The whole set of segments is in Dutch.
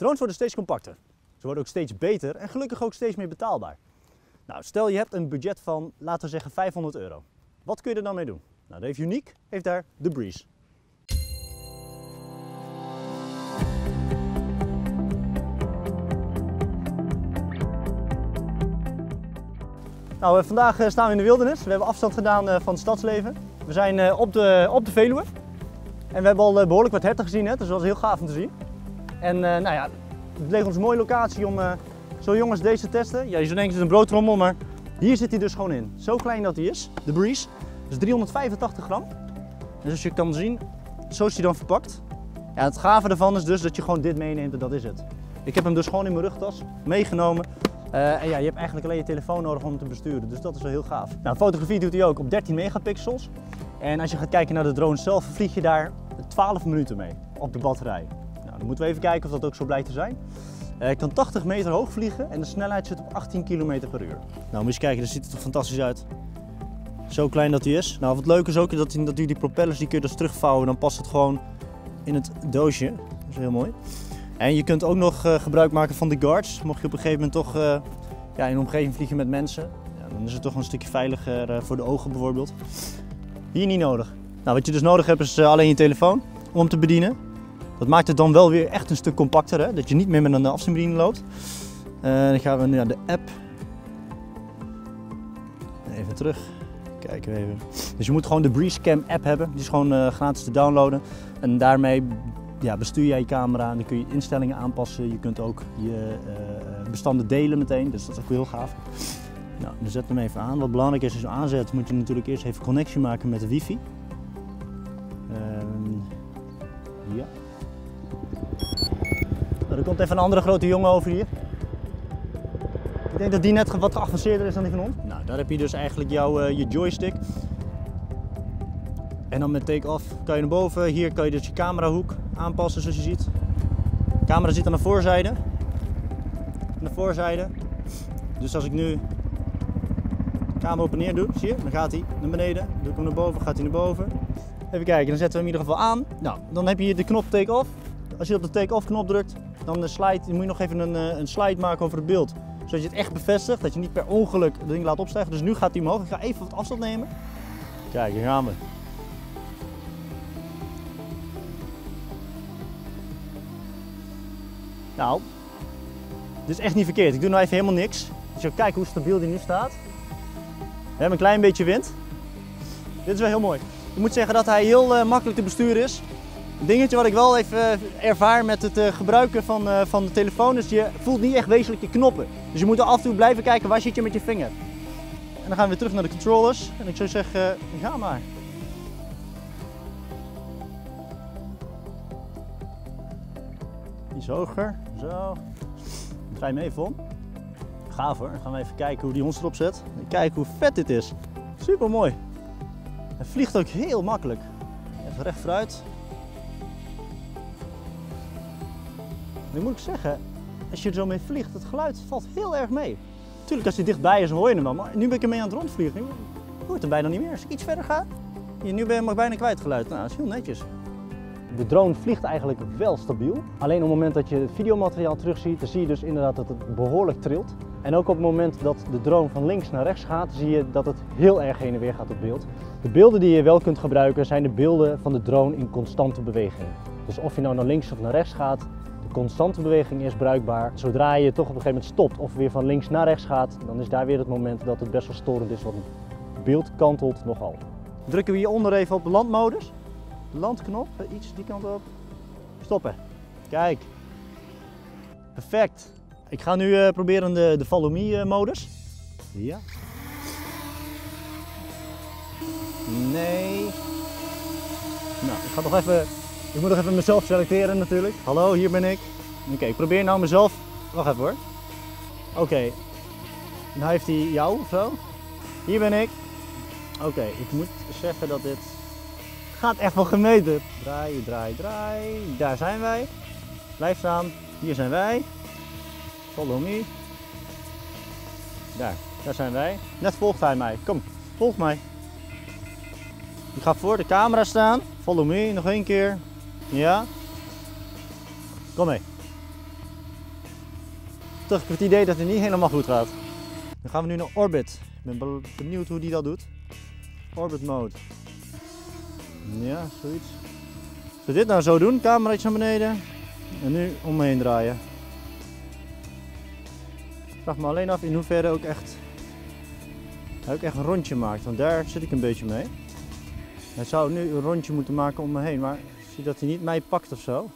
Drones worden steeds compacter. Ze worden ook steeds beter en gelukkig ook steeds meer betaalbaar. Nou, stel je hebt een budget van, laten we zeggen, 500 euro. Wat kun je er dan mee doen? Nou, heeft Unique heeft daar de Breeze. Nou, eh, vandaag eh, staan we in de wildernis. We hebben afstand gedaan eh, van het stadsleven. We zijn op de, op de Veluwe. En we hebben al behoorlijk wat herten gezien, hè? dus dat was heel gaaf om te zien. En nou ja, het leek ons een mooie locatie om zo jong als deze te testen. Ja, je zou denken het is een broodtrommel, maar hier zit hij dus gewoon in. Zo klein dat hij is, de Breeze. Dus 385 gram. Dus als je kan zien, zo is hij dan verpakt. Ja, het gave ervan is dus dat je gewoon dit meeneemt en dat is het. Ik heb hem dus gewoon in mijn rugtas meegenomen. Uh, en ja, je hebt eigenlijk alleen je telefoon nodig om hem te besturen, dus dat is wel heel gaaf. Nou, fotografie doet hij ook op 13 megapixels. En als je gaat kijken naar de drone zelf, vlieg je daar 12 minuten mee op de batterij. Nou, dan moeten we even kijken of dat ook zo blijkt te zijn. Hij kan 80 meter hoog vliegen en de snelheid zit op 18 km per uur. Nou, moet je kijken, daar ziet er fantastisch uit. Zo klein dat hij is. Nou, wat leuk is ook dat, dat die propellers die kun je dus terugvouwen. Dan past het gewoon in het doosje. Dat is heel mooi. En je kunt ook nog uh, gebruik maken van de guards. Mocht je op een gegeven moment toch uh, ja, in een omgeving vliegen met mensen. Ja, dan is het toch een stukje veiliger voor de ogen bijvoorbeeld. Hier niet nodig. Nou, wat je dus nodig hebt is alleen je telefoon om te bedienen. Dat maakt het dan wel weer echt een stuk compacter. Hè? Dat je niet meer met een afstandsbediening loopt. dan gaan we nu naar de app. Even terug. Kijken we even. Dus je moet gewoon de BreezeCam app hebben. Die is gewoon gratis te downloaden. En daarmee ja, bestuur jij je camera en dan kun je instellingen aanpassen. Je kunt ook je uh, bestanden delen meteen, dus dat is ook heel gaaf. Nou, we zetten hem even aan. Wat belangrijk is, als je aanzet, moet je natuurlijk eerst even connectie maken met de wifi. Er komt even een andere grote jongen over hier. Ik denk dat die net wat geavanceerder is dan die van ons. Nou, daar heb je dus eigenlijk jouw uh, je joystick. En dan met take-off kan je naar boven. Hier kan je dus je camerahoek aanpassen zoals je ziet. De camera zit aan de voorzijde. Aan de voorzijde. Dus als ik nu de camera op en neer doe, zie je, dan gaat hij naar beneden. Doe ik hem naar boven, gaat hij naar boven. Even kijken, dan zetten we hem in ieder geval aan. Nou, dan heb je hier de knop take-off. Als je op de take-off knop drukt, dan, slide, dan moet je nog even een, eh, een slide maken over het beeld. Zodat je het echt bevestigt, dat je niet per ongeluk het ding laat opstijgen. Dus nu gaat hij omhoog. Ik ga even wat afstand nemen. Kijk, hier gaan we. Nou, dit is echt niet verkeerd. Ik doe nou even helemaal niks. Dus je kijkt hoe stabiel die nu staat. We hebben een klein beetje wind. Dit is wel heel mooi. Ik moet zeggen dat hij heel uh, makkelijk te besturen is. Dingetje wat ik wel even eh, ervaar met het uh, gebruiken van, uh, van de telefoon is je voelt niet echt wezenlijk je knoppen. Dus je moet er af en toe blijven kijken waar zit je met je vinger. En dan gaan we weer terug naar de controllers. En ik zou zeggen, ga maar. Iets hoger. Zo. Draai hem even om. Gaaf hoor. Dan gaan we even kijken hoe die ons erop zet. Kijk hoe vet dit is. Super mooi. Hij vliegt ook heel makkelijk. Even recht vooruit. Nu moet ik zeggen, als je er zo mee vliegt, het geluid valt heel erg mee. Tuurlijk, als hij dichtbij is, hoor je hem wel. Maar nu ben ik ermee aan het rondvliegen. Je hoort hem bijna niet meer. Als ik iets verder ga, nu ben je hem bijna kwijt geluid. Nou, dat is heel netjes. De drone vliegt eigenlijk wel stabiel. Alleen op het moment dat je het videomateriaal terugziet, dan zie je dus inderdaad dat het behoorlijk trilt. En ook op het moment dat de drone van links naar rechts gaat, zie je dat het heel erg heen en weer gaat op beeld. De beelden die je wel kunt gebruiken zijn de beelden van de drone in constante beweging. Dus of je nou naar links of naar rechts gaat, de constante beweging is bruikbaar. Zodra je toch op een gegeven moment stopt of weer van links naar rechts gaat, dan is daar weer het moment dat het best wel storend is, want het beeld kantelt nogal. Drukken we hieronder even op de landmodus landknop, iets die kant op. Stoppen. Kijk. Perfect. Ik ga nu uh, proberen de, de follow me modus. Ja. Nee. Nou, ik ga nog even. Ik moet nog even mezelf selecteren natuurlijk. Hallo, hier ben ik. Oké, ik probeer nou mezelf. Wacht even hoor. Oké. Okay. Heeft hij jou of zo. Hier ben ik. Oké, ik moet zeggen dat dit gaat echt wel gemeten. Draai, draai, draai. Daar zijn wij. Blijf staan. Hier zijn wij. Follow me. Daar, daar zijn wij. Net volgt hij mij. Kom, volg mij. Ik ga voor de camera staan. Follow me, nog één keer. Ja. Kom mee. toch ik het idee dat het niet helemaal goed gaat. Dan gaan we nu naar orbit. Ik ben benieuwd hoe die dat doet. Orbit mode. Ja, zoiets. Als we dit nou zo doen, camera iets naar beneden. En nu om me heen draaien. Ik vraag me alleen af in hoeverre ook echt, ook echt een rondje maakt. Want daar zit ik een beetje mee. Hij zou nu een rondje moeten maken om me heen. Maar dat hij niet mij pakt of zo.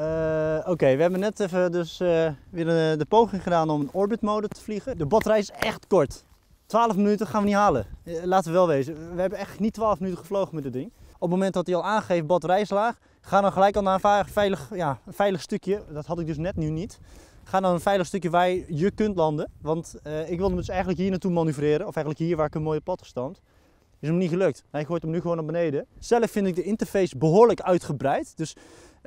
Uh, Oké, we hebben net even dus uh, weer de, poging gedaan om een orbit mode te vliegen. De batterij is echt kort. 12 minuten gaan we niet halen. Uh, laten we wel wezen. We hebben echt niet 12 minuten gevlogen met dit ding. Op het moment dat hij al aangeeft batterij is laag, dan gelijk al naar een veilig, ja, een veilig stukje. Dat had ik dus net nu niet. Ga dan een veilig stukje waar je kunt landen. Want ik wilde hem dus eigenlijk hier naartoe manoeuvreren. Of eigenlijk hier waar ik een mooie pad gestand. Is hem niet gelukt. Hij gooit hem nu gewoon naar beneden. Zelf vind ik de interface behoorlijk uitgebreid. Dus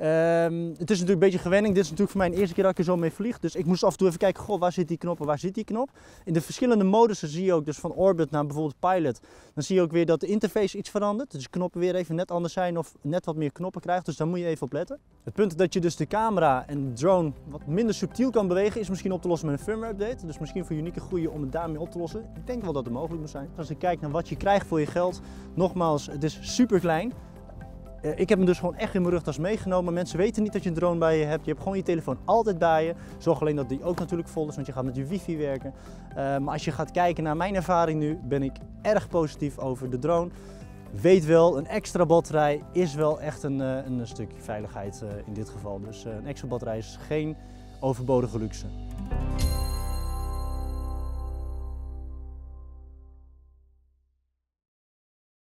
Um, het is natuurlijk een beetje gewenning. Dit is natuurlijk voor mij een eerste keer dat ik er zo mee vlieg. Dus ik moest af en toe even kijken, goh, waar zit die knop en waar zit die knop. In de verschillende modussen zie je ook, dus van Orbit naar bijvoorbeeld Pilot, dan zie je ook weer dat de interface iets verandert. Dus de knoppen weer even net anders zijn of net wat meer knoppen krijgt. Dus daar moet je even op letten. Het punt dat je dus de camera en de drone wat minder subtiel kan bewegen, is misschien op te lossen met een firmware update. Dus misschien voor Unique goede om het daarmee op te lossen. Ik denk wel dat het mogelijk moet zijn. Als ik kijk naar wat je krijgt voor je geld, nogmaals, het is super klein. Eh, ik heb hem dus gewoon echt in mijn rugtas meegenomen. Mensen weten niet dat je een drone bij je hebt. Je hebt gewoon je telefoon altijd bij je. Zorg alleen dat die ook natuurlijk vol is, want je gaat met je wifi werken. Uh, maar als je gaat kijken naar mijn ervaring nu, ben ik erg positief over de drone. Weet wel, een extra batterij is wel echt een, uh, een stukje veiligheid in dit geval. Dus een extra batterij is geen overbodige luxe.